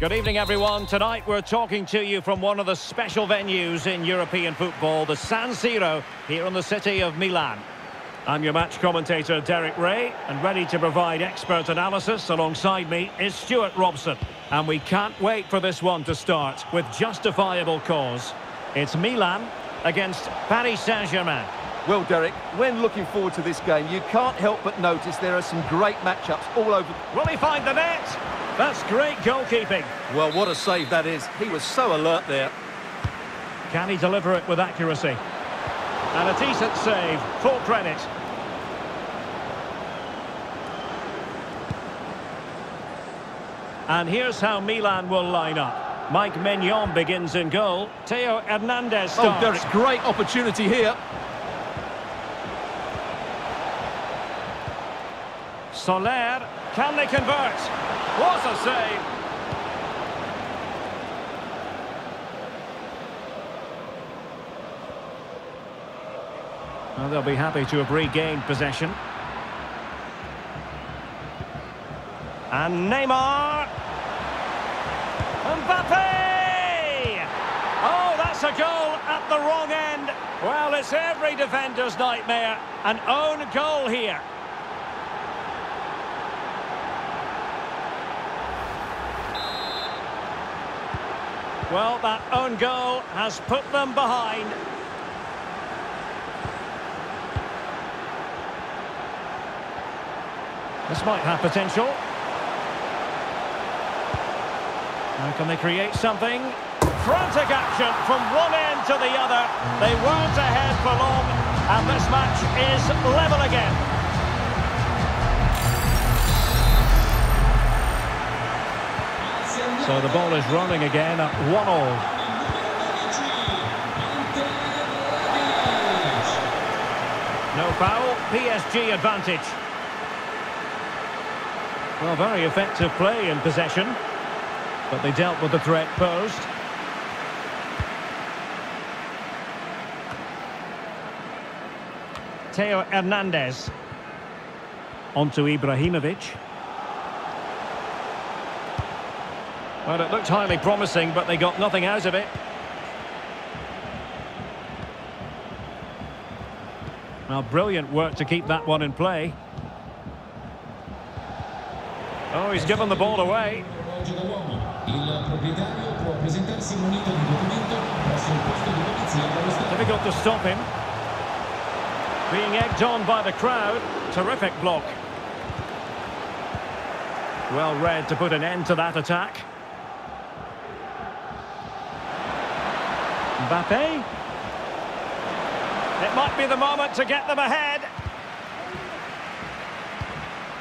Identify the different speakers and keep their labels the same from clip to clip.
Speaker 1: Good evening, everyone. Tonight we're talking to you from one of the special venues in European football, the San Siro, here in the city of Milan. I'm your match commentator, Derek Rae, and ready to provide expert analysis alongside me is Stuart Robson. And we can't wait for this one to start with justifiable cause. It's Milan against Paris Saint-Germain.
Speaker 2: Well, Derek, when looking forward to this game, you can't help but notice there are some great matchups all over.
Speaker 1: Will he find the net? That's great goalkeeping.
Speaker 2: Well, what a save that is. He was so alert there.
Speaker 1: Can he deliver it with accuracy? And a decent save, full credit. And here's how Milan will line up. Mike Maignan begins in goal. Theo Hernandez oh, starts.
Speaker 2: Oh, Derek, great opportunity here.
Speaker 1: Soler, can they convert? What a save! Well, they'll be happy to have regained possession. And Neymar. Mbappe! Oh, that's a goal at the wrong end. Well, it's every defender's nightmare. An own goal here. Well, that own goal has put them behind. This might have potential. Now can they create something? Frantic action from one end to the other. They weren't ahead for long, and this match is level again. So the ball is running again at one all. No foul, PSG advantage. Well, very effective play in possession, but they dealt with the threat posed. Theo Hernandez. Onto Ibrahimovic. It looked highly promising, but they got nothing out of it. Well, brilliant work to keep that one in play. Oh, he's given the ball away. Difficult to stop him. Being egged on by the crowd. Terrific block. Well read to put an end to that attack. Mbappe. It might be the moment to get them ahead.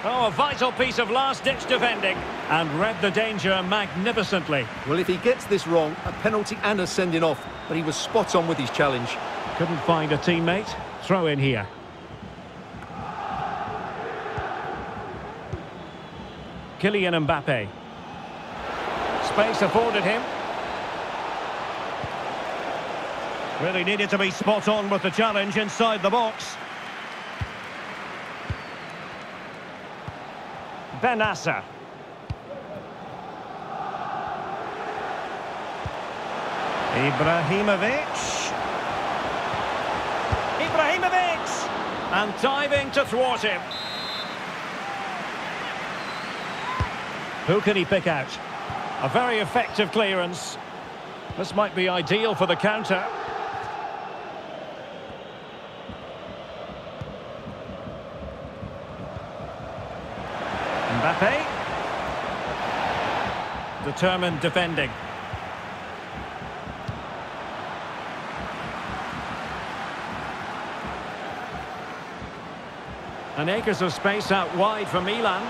Speaker 1: Oh, a vital piece of last-ditch defending. And read the danger magnificently.
Speaker 2: Well, if he gets this wrong, a penalty and a sending off. But he was spot on with his challenge.
Speaker 1: Couldn't find a teammate. Throw in here. Kylian Mbappe. Space afforded him. Really needed to be spot on with the challenge inside the box. Bennacer. Ibrahimovic. Ibrahimovic! And diving to thwart him. Who can he pick out? A very effective clearance. This might be ideal for the counter. Mbappe. Determined defending. And acres of space out wide for Milan.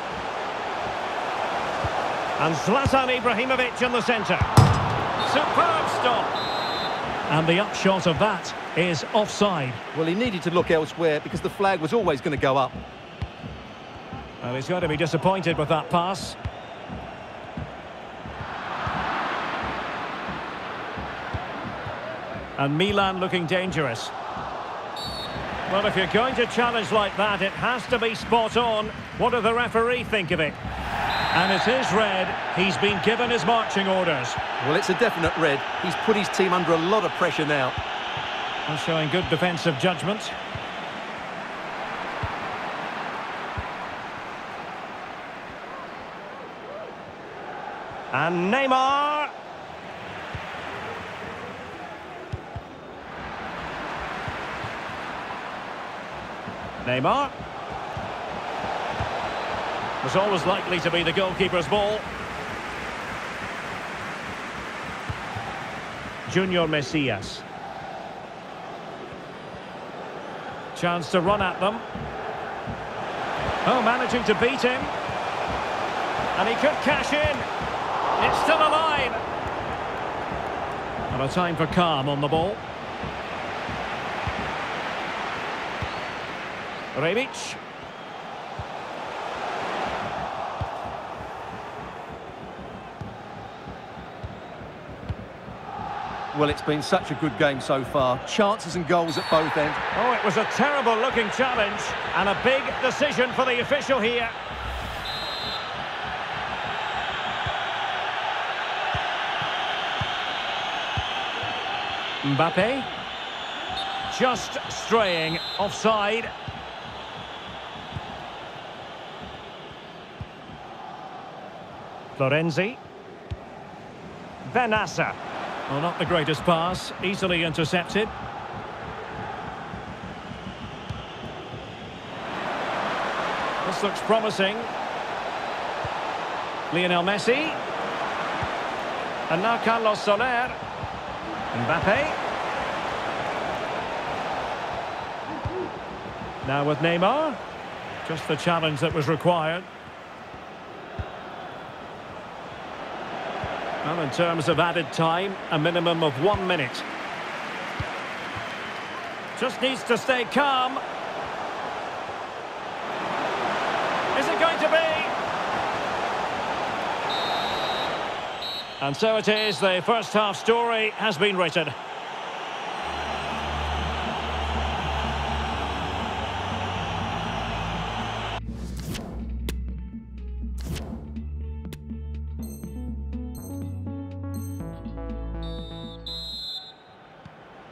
Speaker 1: And Zlatan Ibrahimovic in the centre. Superb stop. And the upshot of that is offside.
Speaker 2: Well, he needed to look elsewhere because the flag was always going to go up.
Speaker 1: Well, he's got to be disappointed with that pass. And Milan looking dangerous. Well, if you're going to challenge like that, it has to be spot on. What do the referee think of it? And it is red. He's been given his marching orders.
Speaker 2: Well, it's a definite red. He's put his team under a lot of pressure now.
Speaker 1: And showing good defensive judgment. And Neymar. Neymar. Was always likely to be the goalkeeper's ball. Junior Messias. Chance to run at them. Oh, managing to beat him. And he could cash in. It's still alive. And a time for calm on the ball. Rebic.
Speaker 2: Well, it's been such a good game so far. Chances and goals at both ends.
Speaker 1: Oh, it was a terrible looking challenge and a big decision for the official here. Mbappe. Just straying offside. Florenzi. Bennacer. Well, not the greatest pass. Easily intercepted. This looks promising. Lionel Messi. And now Carlos Soler. Mbappe. Now with Neymar. Just the challenge that was required. Well, in terms of added time, a minimum of one minute. Just needs to stay calm. Is it going to be? And so it is, the first half story has been written.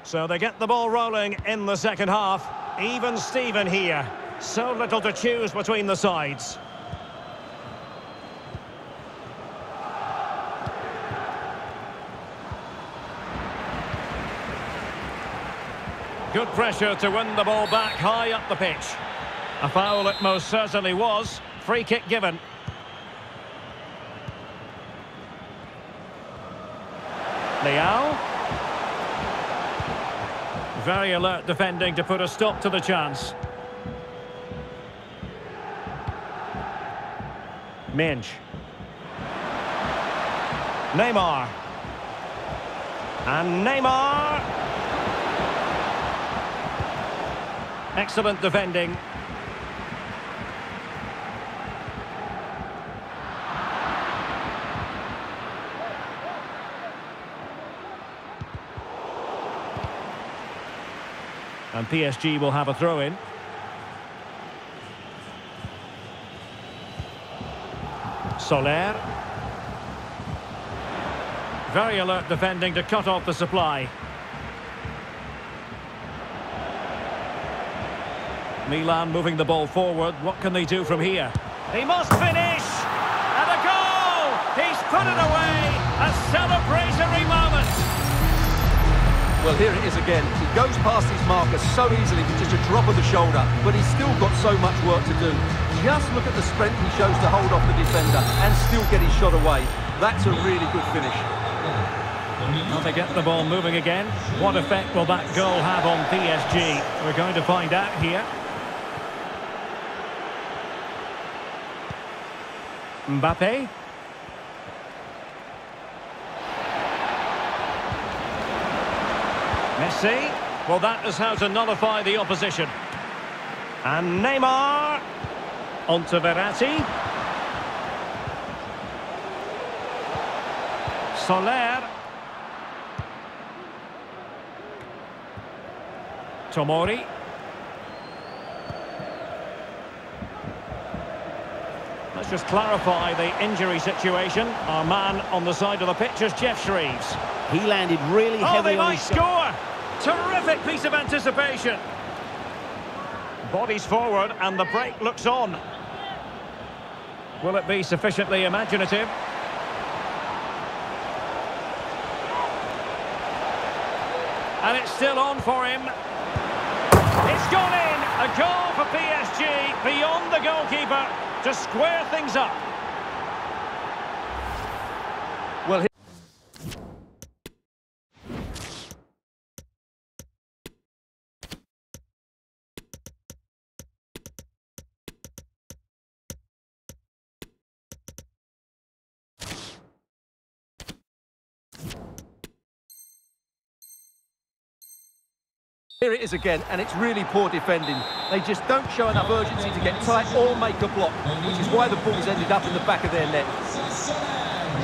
Speaker 1: So they get the ball rolling in the second half. Even Steven here. So little to choose between the sides. Good pressure to win the ball back high up the pitch. A foul it most certainly was. Free kick given. Leao. Very alert defending to put a stop to the chance. Minch. Neymar. And Neymar. Excellent defending. And PSG will have a throw in. Soler. Very alert defending to cut off the supply. Milan moving the ball forward. What can they do from here? He must finish! And a goal! He's put it away! A celebratory moment!
Speaker 2: Well, here it is again. He goes past his marker so easily with just a drop of the shoulder, but he's still got so much work to do. Just look at the strength he shows to hold off the defender and still get his shot away. That's a really good finish.
Speaker 1: Well, they get the ball moving again. What effect will that goal have on PSG? We're going to find out here. Mbappe. Messi. Well, that is how to nullify the opposition. And Neymar. On to Verratti. Soler. Tomori. Let's just clarify the injury situation. Our man on the side of the pitch is Geoff Shreeves.
Speaker 3: He landed really
Speaker 1: Oh,
Speaker 3: heavily
Speaker 1: they
Speaker 3: on
Speaker 1: might
Speaker 3: his...
Speaker 1: score! Terrific piece of anticipation. Bodies forward and the break looks on. Will it be sufficiently imaginative? And it's still on for him. It's gone in! A goal for PSG beyond the goalkeeper to square things up.
Speaker 2: Here it is again, and it's really poor defending. They just don't show enough urgency to get tight or make a block, which is why the ball's ended up in the back of their net.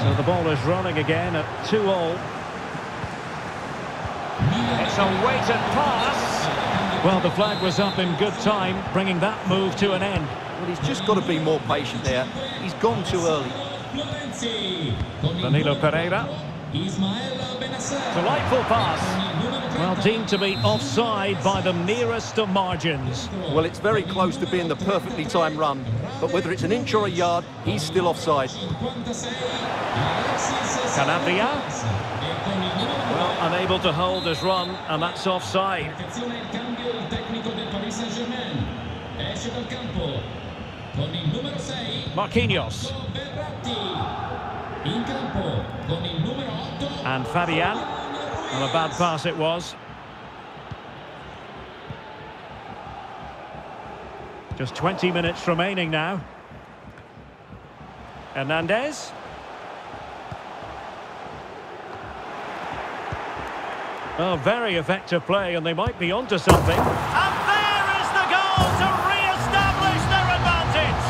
Speaker 1: So the ball is running again at 2 all. It's a weighted pass. Well, the flag was up in good time, bringing that move to an end.
Speaker 2: Well, he's just got to be more patient there. He's gone too early.
Speaker 1: Danilo Pereira. Delightful pass. Well, deemed to be offside by the nearest of margins.
Speaker 2: Well, it's very close to being the perfectly timed run, but whether it's an inch or a yard, he's still offside.
Speaker 1: Calabria. Well, unable to hold his run, and that's offside.
Speaker 4: Attenzione il cambio il tecnico del Paris Saint-Germain. Esce dal campo con il numero 6
Speaker 1: Marquinhos.
Speaker 4: Verratti. In campo con il numero 8
Speaker 1: And Fabian. Well, a bad pass it was. Just 20 minutes remaining now. Hernandez. Oh, very effective play, and they might be onto something. And there is the goal to re-establish their advantage.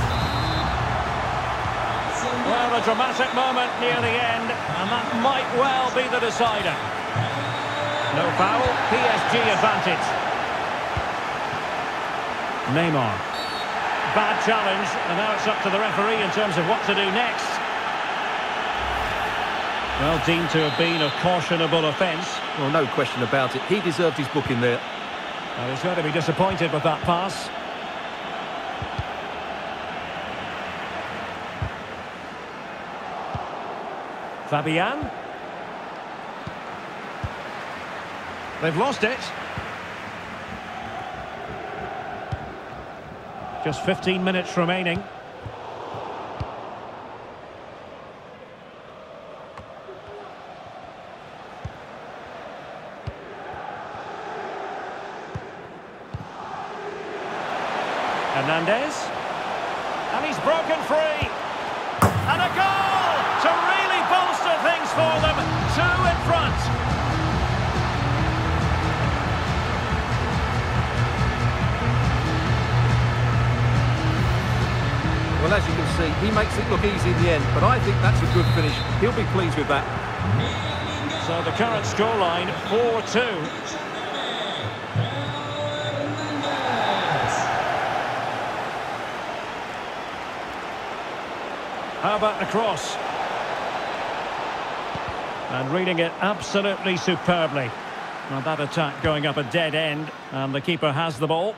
Speaker 1: Well, a dramatic moment near the end, and that might well be the decider. No foul, PSG advantage. Neymar. Bad challenge, and now it's up to the referee in terms of what to do next. Well, deemed to have been a cautionable offence.
Speaker 2: Well, no question about it. He deserved his booking there.
Speaker 1: He's going to be disappointed with that pass. Fabian. They've lost it. Just 15 minutes remaining. Hernandez. And he's broken free. And a goal to really bolster things for them. Two in front.
Speaker 2: Well, as you can see, he makes it look easy in the end, but I think that's a good finish. He'll be pleased with that.
Speaker 1: So the current scoreline 4-2. How about the cross? And reading it absolutely superbly. Now that attack going up a dead end, and the keeper has the ball.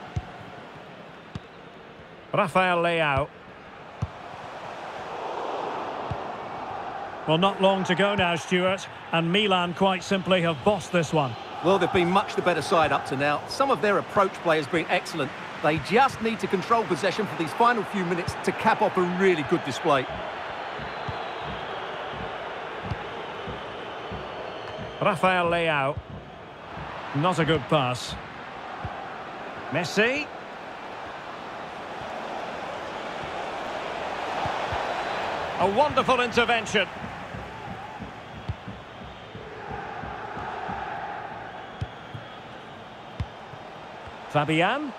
Speaker 1: Rafael Leao. Well, not long to go now, Stuart, and Milan quite simply have bossed this one.
Speaker 2: Well, they've been much the better side up to now. Some of their approach play has been excellent. They just need to control possession for these final few minutes to cap off a really good display.
Speaker 1: Rafael Leao. Not a good pass. Messi. A wonderful intervention. Fabian.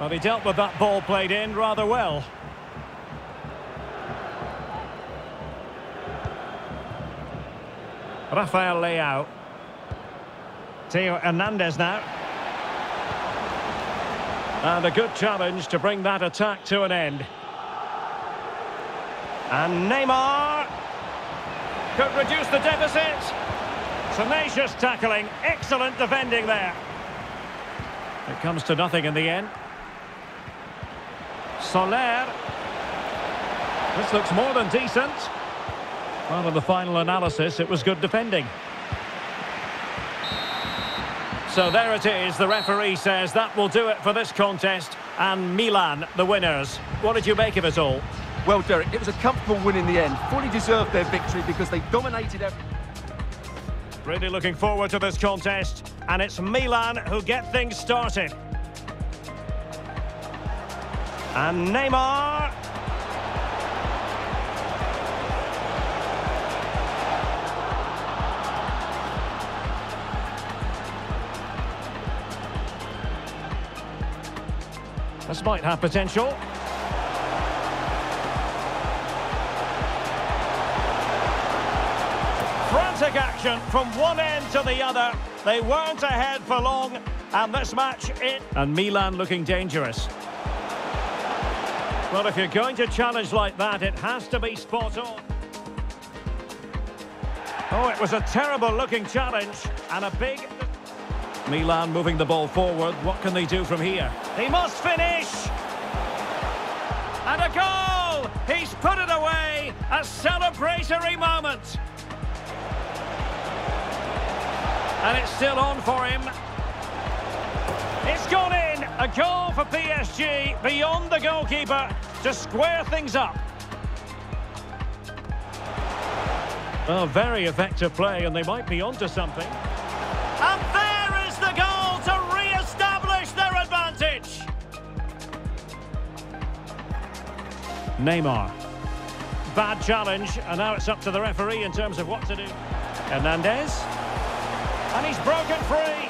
Speaker 1: Well, he dealt with that ball played in rather well. Rafael Leao. Theo Hernandez now. And a good challenge to bring that attack to an end. And Neymar could reduce the deficit. Tenacious tackling, excellent defending there. It comes to nothing in the end. Soler. This looks more than decent. Well, in the final analysis, it was good defending. So there it is. The referee says that will do it for this contest. And Milan, the winners. What did you make of it all?
Speaker 2: Well, Derek, it was a comfortable win in the end. Fully deserved their victory because they dominated every...
Speaker 1: Really looking forward to this contest. And it's Milan who get things started. And Neymar. This might have potential. Frantic action from one end to the other. They weren't ahead for long, and this match it. And Milan looking dangerous. Well, if you're going to challenge like that, it has to be spot on. Oh, it was a terrible looking challenge and a big... Milan moving the ball forward. What can they do from here? He must finish! And a goal! He's put it away! A celebratory moment! And it's still on for him. It's gone in! A goal for PSG beyond the goalkeeper to square things up. Well, very effective play, and they might be onto something. And there is the goal to re-establish their advantage. Neymar. Bad challenge, and now it's up to the referee in terms of what to do. Hernandez. And he's broken free.